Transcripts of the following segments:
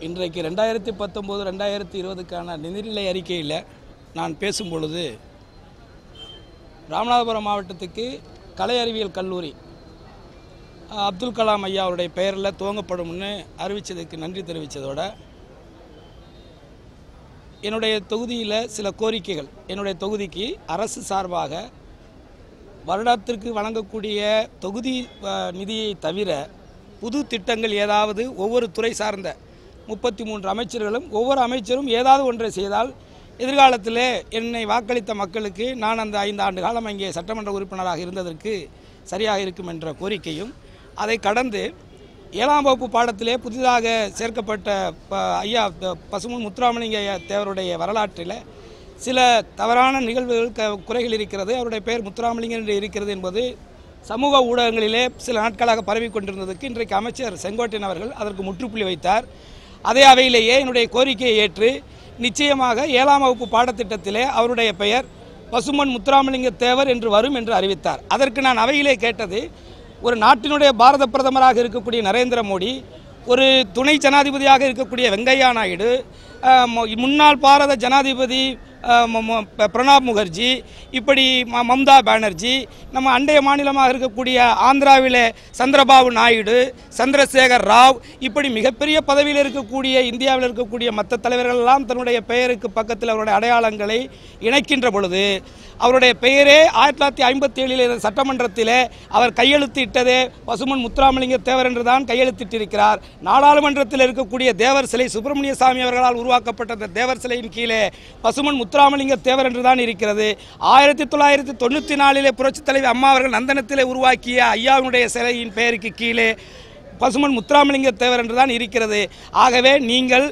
இன்றைக்கு ரெண்டாயிரத்தி பத்தொம்போது ரெண்டாயிரத்தி இருபதுக்கான நிதிநிலை அறிக்கையில் நான் பேசும் பொழுது ராமநாதபுரம் மாவட்டத்துக்கு கலை அறிவியல் கல்லூரி அப்துல் கலாம் ஐயா அவருடைய பெயரில் துவங்கப்படும்னு அறிவித்ததுக்கு நன்றி தெரிவித்ததோட என்னுடைய தொகுதியில் சில கோரிக்கைகள். என்னுடைய தொகுதிக்கு அரசு சார்பாக வருடத்திற்கு வழங்கக்கூடிய தொகுதி நிதியை தவிர புது திட்டங்கள் ஏதாவது ஒவ்வொரு துறை சார்ந்த முப்பத்தி மூன்று அமைச்சர்களும் ஒவ்வொரு அமைச்சரும் ஏதாவது ஒன்றை செய்தால் எதிர்காலத்தில் என்னை வாக்களித்த மக்களுக்கு நான் அந்த ஐந்து ஆண்டு காலம் அங்கே சட்டமன்ற உறுப்பினராக இருந்ததற்கு சரியாக இருக்கும் என்ற கோரிக்கையும் அதை கடந்து ஏழாம் வகுப்பு பாடத்திலே புதிதாக சேர்க்கப்பட்ட ப ஐயா த- முத்துராமலிங்க தேவருடைய வரலாற்றில் சில தவறான நிகழ்வுகள் க குறைகள் இருக்கிறது. அவருடைய பெயர் முத்துராமலிங்கன் என்று இருக்கிறது என்பது சமூக ஊடகங்களிலே சில நாட்களாக பரவி கொண்டிருந்ததுக்கு இன்றைக்கு அமைச்சர் செங்கோட்டையன் அவர்கள் அதற்கு முற்றுப்புள்ளி வைத்தார். அதே அவையிலேயே என்னுடைய கோரிக்கையை ஏற்று நிச்சயமாக ஏழாம் வகுப்பு பாடத்திட்டத்திலே அவருடைய பெயர் பசுமன் முத்துராமலிங்க தேவர் என்று வரும் என்று அறிவித்தார். அதற்கு நான் அவையிலே கேட்டது ஒரு நாட்டினுடைய பாரத பிரதமராக இருக்கக்கூடிய நரேந்திர மோடி ஒரு துணை ஜனாதிபதியாக இருக்கக்கூடிய வெங்கையா நாயுடு முன்னாள் பாரத ஜனாதிபதி பிரணாப் முகர்ஜி இப்படி ம- மம்தா பானர்ஜி நம்ம அண்டைய மாநிலமாக இருக்கக்கூடிய ஆந்திராவில் சந்திரபாபு நாயுடு சந்திரசேகர் ராவ் இப்படி மிகப்பெரிய பதவியில் இருக்கக்கூடிய இந்தியாவில் இருக்கக்கூடிய மற்ற தலைவர்கள் எல்லாம் தன்னுடைய பெயருக்கு பக்கத்தில் அவருடைய அடையாளங்களை இணைக்கின்ற பொழுது அவருடைய பெயரே ஆயிரத்தி தொள்ளாயிரத்தி ஐம்பத்தி ஏழில் சட்டமன்றத்தில் அவர் கையெழுத்திட்டதே பசுமன் முத்துராமலிங்க தேவர் என்று தான் கையெழுத்திட்டிருக்கிறார். நாடாளுமன்றத்தில் இருக்கக்கூடிய தேவர் சிலை சுப்பிரமணிய சாமி அவர்களால் உருவாக்கப்பட்ட தேவர் சிலையின் கீழே பசுமன் முத்துராமலிங்க தேவர் என்றுதான் இருக்கிறது. ஆயிரத்தி தொள்ளாயிரத்தி தொண்ணூற்றி நாலிலே புரட்சித் தலைவி அம்மா அவர்கள் நந்தனத்திலே உருவாக்கிய ஐயாவினுடைய சிலையின் பெயருக்கு கீழே பசுமன் முத்துராமலிங்க தேவர் என்று தான் இருக்கிறது. ஆகவே நீங்கள்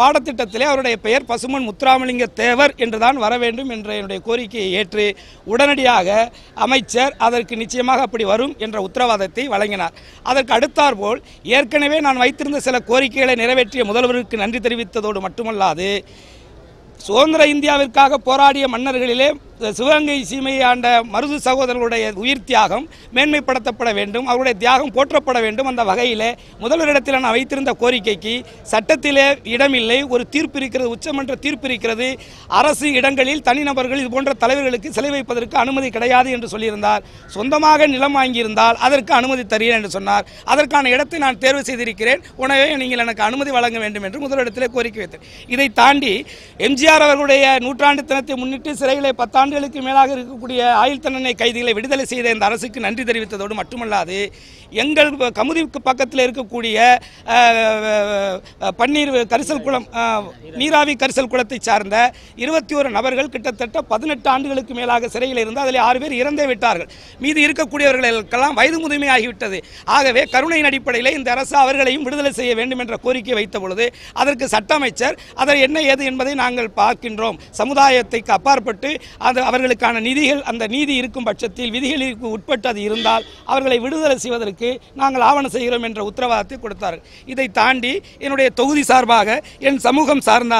பாடத்திட்டத்திலே அவருடைய பெயர் பசுமன் முத்துராமலிங்க தேவர் என்று தான் வர வேண்டும் என்ற என்னுடைய கோரிக்கையை ஏற்று உடனடியாக அமைச்சர் அதற்கு நிச்சயமாக அப்படி வரும் என்ற உத்தரவாதத்தை வழங்கினார். அதற்கு அடுத்தாற்போல் ஏற்கனவே நான் வைத்திருந்த சில கோரிக்கைகளை நிறைவேற்றிய முதல்வருக்கு நன்றி தெரிவித்ததோடு மட்டுமல்லாது சுதந்திர இந்தியாவிற்காக போராடிய மன்னர்களிலே சிவகங்கை சீமையை ஆண்ட மருது சகோதரர்களுடைய உயிர் தியாகம் மேன்மைப்படுத்தப்பட வேண்டும். அவருடைய தியாகம் போற்றப்பட வேண்டும். அந்த வகையிலே முதல்வரிடத்தில் நான் வைத்திருந்த கோரிக்கைக்கு சட்டத்திலே இடமில்லை. ஒரு தீர்ப்பு இருக்கிறது உச்சமன்ற தீர்ப்பு இருக்கிறது. அரசு இடங்களில் தனிநபர்கள் இது போன்ற தலைவர்களுக்கு சிலை வைப்பதற்கு அனுமதி கிடையாது என்று சொல்லியிருந்தார். சொந்தமாக நிலம் வாங்கியிருந்தால் அதற்கு அனுமதி தருகிறேன் என்று சொன்னார். அதற்கான இடத்தை நான் தேர்வு செய்திருக்கிறேன். உணவே நீங்கள் எனக்கு அனுமதி வழங்க வேண்டும் என்று முதலிடத்திலே கோரிக்கை வைத்தேன். இதை தாண்டி எம்ஜிஆர் அவர்களுடைய நூற்றாண்டு தினத்தை முன்னிட்டு சிறையிலே ஆண்டுகளுக்கு மேலாக இருக்கக்கூடிய ஆயுள் தண்டனை கைதிகளை விடுதலை செய்த இந்த அரசுக்கு நன்றி தெரிவித்ததோடு மட்டுமல்லாது எங்கள் கமுதிக்கு பக்கத்தில் இருக்கக்கூடிய பன்னீர் கரிசல் குளம் நீராவி கரிசல் குளத்தை சார்ந்த இருபத்தி ஒரு நபர்கள் கிட்டத்தட்ட பதினெட்டு ஆண்டுகளுக்கு மேலாக சிறையில் இருந்து அதில் ஆறு பேர் இறந்தே விட்டார்கள். மீது இருக்கக்கூடியவர்களுக்கெல்லாம் வயது முதுமை ஆகிவிட்டது ஆகவே கருணையின் அடிப்படையில் இந்த அரசு அவர்களையும் விடுதலை செய்ய வேண்டும் என்ற கோரிக்கை வைத்த பொழுது அதற்கு சட்ட அமைச்சர் அதை என்ன ஏது என்பதை நாங்கள் பார்க்கின்றோம். சமுதாயத்தைக்கு அப்பாற்பட்டு அது அவர்களுக்கான நிதிகள் அந்த நீதி இருக்கும் பட்சத்தில் விதிகளுக்கு உட்பட்டு அது இருந்தால் அவர்களை விடுதலை செய்வதற்கு நாங்கள் ஆவணம் செய்கிறோம் என்ற உத்தரவாதத்தை கொடுத்தார்கள். இதை தாண்டி என்னுடைய தொகுதி சார்பாக என் சமூகம் சார்ந்த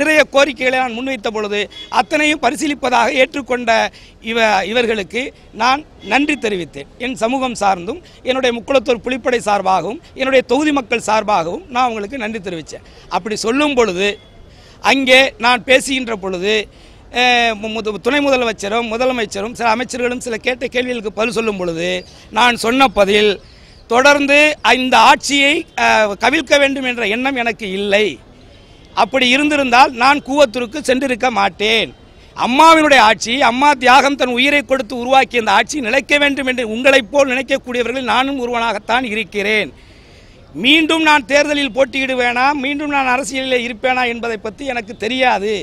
நிறைய கோரிக்கைகளை நான் முன்வைத்த பொழுது அத்தனையும் பரிசீலிப்பதாக ஏற்றுக்கொண்ட இவ இவர்களுக்கு நான் நன்றி தெரிவித்தேன். என் சமூகம் சார்ந்தும் என்னுடைய முக்குளத்தூர் புலிப்படை சார்பாகவும் என்னுடைய தொகுதி மக்கள் சார்பாகவும் நான் அவங்களுக்கு நன்றி தெரிவித்தேன். அப்படி சொல்லும் பொழுது அங்கே நான் பேசுகின்ற பொழுது துணை முதலமைச்சரும் முதலமைச்சரும் சில அமைச்சர்களும் சில கேட்ட கேள்விகளுக்கு பதில் சொல்லும் பொழுது நான் சொன்ன பதில் தொடர்ந்து இந்த ஆட்சியை கவிழ்க்க வேண்டும் என்ற எண்ணம் எனக்கு இல்லை. அப்படி இருந்திருந்தால் நான் கூவத்தூருக்கு சென்றிருக்க மாட்டேன். அம்மாவினுடைய ஆட்சி அம்மா தியாகம் தன் உயிரை கொடுத்து உருவாக்கிய இந்த ஆட்சி நிலைக்க வேண்டும் என்று உங்களைப் போல் நினைக்கக்கூடியவர்கள் நானும் ஒருவனாகத்தான் இருக்கிறேன். மீண்டும் நான் தேர்தலில் போட்டியிடுவேனா? மீண்டும் நான் அரசியலில் இருப்பேனா என்பதை பற்றி எனக்கு தெரியாது.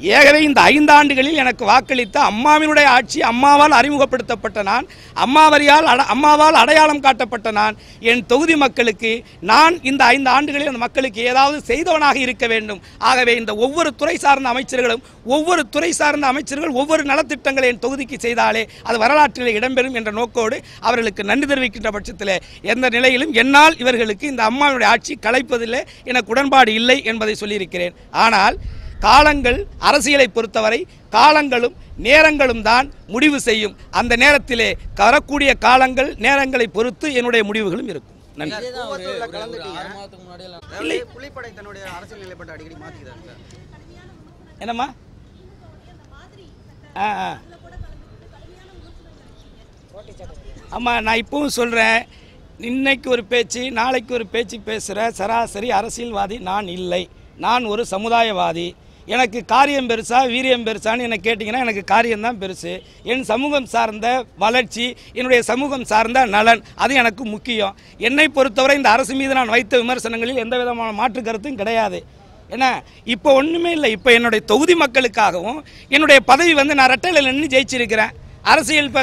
ஏகவே இந்த ஐந்தாண்டுகளில் எனக்கு வாக்களித்த அம்மாவினுடைய ஆட்சி அம்மாவால் அறிமுகப்படுத்தப்பட்ட நான் அம்மாவரியால் அட அம்மாவால் அடையாளம் காட்டப்பட்ட நான் என் தொகுதி மக்களுக்கு நான் இந்த ஐந்து ஆண்டுகளில் அந்த மக்களுக்கு ஏதாவது செய்தவனாக இருக்க வேண்டும். ஆகவே இந்த ஒவ்வொரு துறை சார்ந்த அமைச்சர்களும் ஒவ்வொரு துறை சார்ந்த அமைச்சர்கள் ஒவ்வொரு நலத்திட்டங்களை என் தொகுதிக்கு செய்தாலே அது வரலாற்றில் இடம்பெறும் என்ற நோக்கோடு அவர்களுக்கு நன்றி தெரிவிக்கின்ற பட்சத்தில் எந்த நிலையிலும் என்னால் இவர்களுக்கு இந்த அம்மாவினுடைய ஆட்சி கலைப்பதில்லை எனக்கு உடன்பாடு இல்லை என்பதை சொல்லியிருக்கிறேன். ஆனால் காலங்கள் அரசியலை பொறுத்தவரை காலங்களும் நேரங்களும் தான் முடிவு செய்யும். அந்த நேரத்திலே வரக்கூடிய காலங்கள் நேரங்களை பொறுத்து என்னுடைய முடிவுகளும் இருக்கும். என்னம்மா? ஆமாம் நான் இப்பவும் சொல்கிறேன் இன்னைக்கு ஒரு பேச்சு நாளைக்கு ஒரு பேச்சு பேசுகிற சராசரி அரசியல்வாதி நான் இல்லை. நான் ஒரு சமுதாயவாதி. எனக்கு காரியம் பெருசா வீரியம் பெருசான்னு என்னை கேட்டிங்கன்னா எனக்கு காரியம்தான் பெருசு. என் சமூகம் சார்ந்த வளர்ச்சி என்னுடைய சமூகம் சார்ந்த நலன் அது எனக்கு முக்கியம். என்னை பொறுத்தவரை இந்த அரசு மீது நான் வைத்த விமர்சனங்களில் எந்த விதமான மாற்று கருத்தும் கிடையாது. என்ன? இப்போ ஒன்றுமே இல்லை. இப்போ என்னுடைய தொகுதி மக்களுக்காகவும் என்னுடைய பதவி வந்து நான் ரெட்டையில் நின்று ஜெயிச்சிருக்கிறேன். அரசியல் இப்போ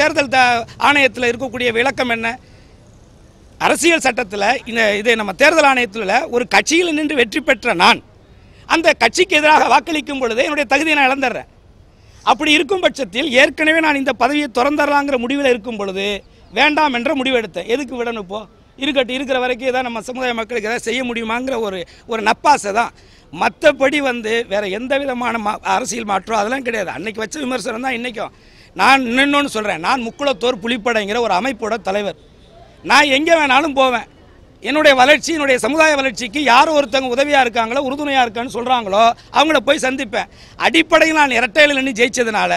தேர்தல் த ஆணையத்தில் இருக்கக்கூடிய விளக்கம் என்ன? அரசியல் சட்டத்தில் இந்த இது நம்ம தேர்தல் ஆணையத்தில் ஒரு கட்சியில் நின்று வெற்றி பெற்ற நான் அந்த கட்சிக்கு எதிராக வாக்களிக்கும் பொழுது என்னுடைய தகுதியை நான் இழந்துடுறேன். அப்படி இருக்கும் பட்சத்தில் ஏற்கனவே நான் இந்த பதவியை திறந்துடலாங்கிற முடிவில் இருக்கும் பொழுது வேண்டாம் என்ற முடிவு எடுத்தேன். எதுக்கு விடணும் இப்போ? இருக்கட்டும் இருக்கிற வரைக்கும் ஏதாவது நம்ம சமுதாய மக்களுக்கு ஏதாவது செய்ய முடியுமாங்கிற ஒரு ஒரு நப்பாசை தான். மற்றபடி வந்து வேறு எந்த விதமான மா அரசியல் மாற்றம் அதெல்லாம் கிடையாது. அன்னைக்கு வச்ச விமர்சனம் தான் இன்றைக்கும் நான் இன்னொன்று சொல்கிறேன் நான் முக்குளத்தோர் புலிப்படைங்கிற ஒரு அமைப்போட தலைவர். நான் எங்கே வேணாலும் போவேன். என்னுடைய வளர்ச்சி என்னுடைய சமுதாய வளர்ச்சிக்கு யார் ஒருத்தவங்க உதவியாக இருக்காங்களோ உறுதுணையாக இருக்கான்னு சொல்கிறாங்களோ அவங்கள போய் சந்திப்பேன். அடிப்படையில் நான் இரட்டையில் நின்று ஜெயிச்சதுனால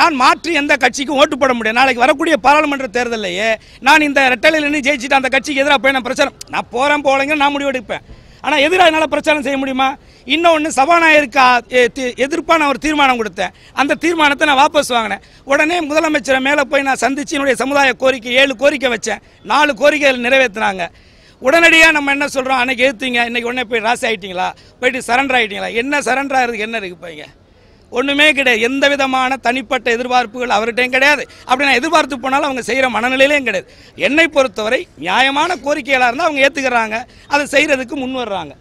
நான் மாற்றி எந்த கட்சிக்கும் ஓட்டு போட முடியும் நாளைக்கு வரக்கூடிய பாராளுமன்ற தேர்தலையே நான் இந்த இரட்டையில் நின்று ஜெயிச்சுட்டு அந்த கட்சிக்கு எதிராக போய் நான் பிரச்சாரம் நான் போகிறேன் போகலைங்க நான் முடிவெடுப்பேன் ஆனால் எதிராக என்னால் பிரச்சாரம் செய்ய முடியுமா? இன்னொன்று சபாநாயகருக்கு எதிர்ப்பாக நான் ஒரு தீர்மானம் கொடுத்தேன். அந்த தீர்மானத்தை நான் வாபஸ் வாங்கினேன். உடனே முதலமைச்சரை மேலே போய் நான் சந்திச்சு என்னுடைய சமுதாய கோரிக்கை ஏழு கோரிக்கை வச்சேன். நாலு கோரிக்கைகள் நிறைவேற்றினாங்க உடனடியாக நம்ம என்ன சொல்கிறோம் அன்னைக்கு ஏற்றுங்க இன்றைக்கி உடனே போய் ராசி ஆயிட்டீங்களா? போயிட்டு சரண்டர் ஆயிட்டீங்களா? என்ன சரண்டர் ஆகிறதுக்கு என்ன இருக்குது போய்ங்க ஒன்றுமே கிடையாது. எந்த விதமான தனிப்பட்ட எதிர்பார்ப்புகள் அவர்கிட்டையும் கிடையாது. அப்படி நான் எதிர்பார்த்து போனாலும் அவங்க செய்கிற மனநிலையிலையும் கிடையாது. என்னை பொறுத்தவரை நியாயமான கோரிக்கைகளாக இருந்தால் அவங்க ஏற்றுக்கிறாங்க அதை செய்கிறதுக்கு முன் வர்றாங்க.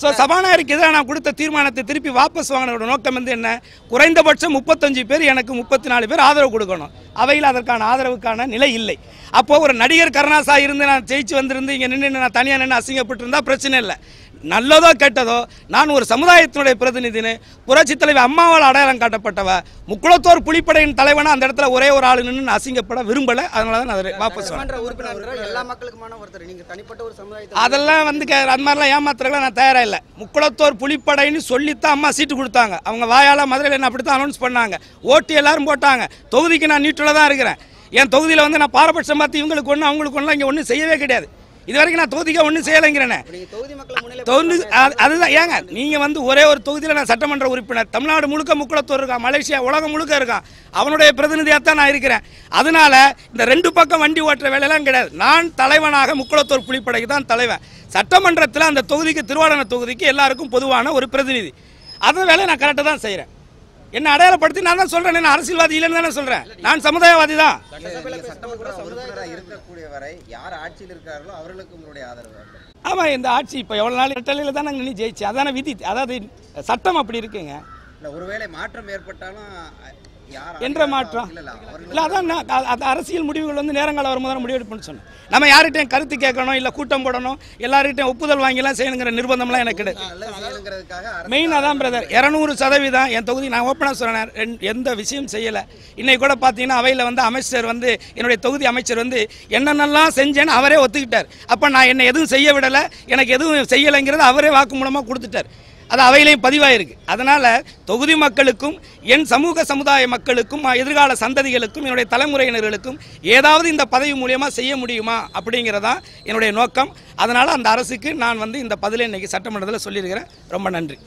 ஸோ சபாநாயகருக்கு எதிராக நான் கொடுத்த தீர்மானத்தை திருப்பி வாபஸ் வாங்கினோட நோக்கம் வந்து என்ன? குறைந்தபட்சம் முப்பத்தஞ்சு பேர் எனக்கு முப்பத்தி நாலு பேர் ஆதரவு கொடுக்கணும். அவையில் அதற்கான ஆதரவுக்கான நிலை இல்லை. அப்போ ஒரு நடிகர் கருணாசா இருந்து நான் ஜெயிச்சு வந்திருந்து இங்கே நின்று நான் தனியாக நின்று அசிங்கப்பட்டிருந்தா பிரச்சனை இல்லை. நல்லதோ கெட்டதோ நான் ஒரு சமுதாயத்தினுடைய பிரதிநிதினு புரட்சி தலைவர் அம்மாவால் அடையாளம் காட்டப்பட்டவ முக்குளத்தோர் புலிப்படையின் தலைவனா அந்த இடத்துல ஒரே ஒரு ஆள் நின்று நான் அசிங்கப்பட விரும்பல. அதனால தான் அதை வாபஸ் அதெல்லாம் வந்து அது மாதிரிலாம் ஏமாத்துறதுலாம் நான் தயாராக இல்லை. முக்குளத்தோர் புலிப்படைன்னு சொல்லித்தான் அம்மா சீட்டு கொடுத்தாங்க. அவங்க வாயால் மதுரையில் என்ன அப்படி தான் அனௌன்ஸ் பண்ணாங்க. ஓட்டு எல்லாரும் போட்டாங்க. தொகுதிக்கு நான் நீட்டில் தான் இருக்கிறேன். என் தொகுதியில் வந்து நான் பாரபட்சம் பார்த்து இவங்களுக்கு ஒன்று அவங்களுக்கு ஒன்று இங்கே ஒன்றும் செய்யவே கிடையாது. இது வரைக்கும் நான் தொகுதிக்கு ஒன்றும் செய்யலைங்கிறேனே. அதுதான் ஏங்க நீங்கள் வந்து ஒரே ஒரு தொகுதியில் நான் சட்டமன்ற உறுப்பினர். தமிழ்நாடு முழுக்க முக்குளத்தூர் இருக்கான் மலேசியா உலகம் முழுக்க இருக்கான் அவனுடைய பிரதிநிதியாக தான் நான் இருக்கிறேன். அதனால இந்த ரெண்டு பக்கம் வண்டி ஓட்டுற வேலையெல்லாம் கிடையாது. நான் தலைவனாக முக்குளத்தூர் புலிப்படைக்கு தான் தலைவன். சட்டமன்றத்தில் அந்த தொகுதிக்கு திருவாடன தொகுதிக்கு எல்லாருக்கும் பொதுவான ஒரு பிரதிநிதி. அந்த வேலையை நான் கரெக்டாக தான் செய்கிறேன் என்ன அடையாளப்படுத்தி நான் தான் சொல்கிறேன் நான் அரசியல்வாதி இல்லைன்னு தானே சொல்கிறேன் நான் சமுதாயவாதி தான். ஆமாம் இந்த ஆட்சி இப்போ எவ்வளோ நாள் ரெட்டலையில் தான் நாங்கள் ஜெயிச்சு. அதான விதி. அதாவது சட்டம் அப்படி இருக்குங்க. ஒருவேளை மாற்றம் ஏற்பட்டாலும் என்ற மாற்றம். இல்ல, அதான் அது அரசியல் முடிவுகள் வந்து நேரங்காலம் வரும்போது தான் முடிவெடுப்புன்னு சொன்னேன். நம்ம யார்கிட்டையும் கருத்து கேட்கணும் இல்லை கூட்டம் போடணும் எல்லார்கிட்டையும் ஒப்புதல் வாங்கிலாம் செய்யணுங்கிற நிர்பந்தம்லாம் எனக்கு கிடையாது. மெயின் அதான் பிரதர் இரநூறு சதவீதம் என் தொகுதி நான் ஓப்பனாக ரெண்- எந்த விஷயம் செய்யலை. இன்னைக்கு கூட பார்த்தீங்கன்னா அவையில் வந்து அமைச்சர் வந்து என்னுடைய தொகுதி அமைச்சர் வந்து என்னென்னலாம் செஞ்சேன்னு அவரே ஒத்துக்கிட்டார். அப்போ நான் என்னை எதுவும் செய்ய விடலை எனக்கு எதுவும் செய்யலைங்கிறத அவரே வாக்கு மூலமாக கொடுத்துட்டார். அது அவையிலையும் பதிவாயிருக்கு. அதனால் தொகுதி மக்களுக்கும் என் சமூக சமுதாய மக்களுக்கும் எதிர்கால சந்ததிகளுக்கும் என்னுடைய தலைமுறையினர்களுக்கும் ஏதாவது இந்த பதவி மூலியமாக செய்ய முடியுமா அப்படிங்கிறதான் என்னுடைய நோக்கம். அதனால் அந்த அரசுக்கு நான் வந்து இந்த பதிலை இன்னைக்கு சட்டமன்றத்தில் சொல்லியிருக்கிறேன். ரொம்ப நன்றி.